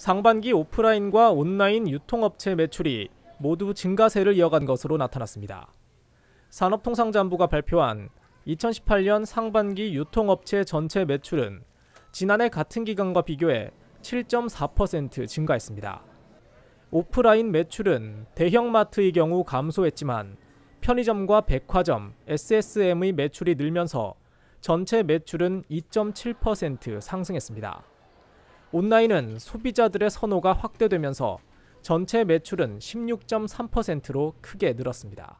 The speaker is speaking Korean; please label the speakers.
Speaker 1: 상반기 오프라인과 온라인 유통업체 매출이 모두 증가세를 이어간 것으로 나타났습니다. 산업통상자원부가 발표한 2018년 상반기 유통업체 전체 매출은 지난해 같은 기간과 비교해 7.4% 증가했습니다. 오프라인 매출은 대형마트의 경우 감소했지만 편의점과 백화점, SSM의 매출이 늘면서 전체 매출은 2.7% 상승했습니다. 온라인은 소비자들의 선호가 확대되면서 전체 매출은 16.3%로 크게 늘었습니다.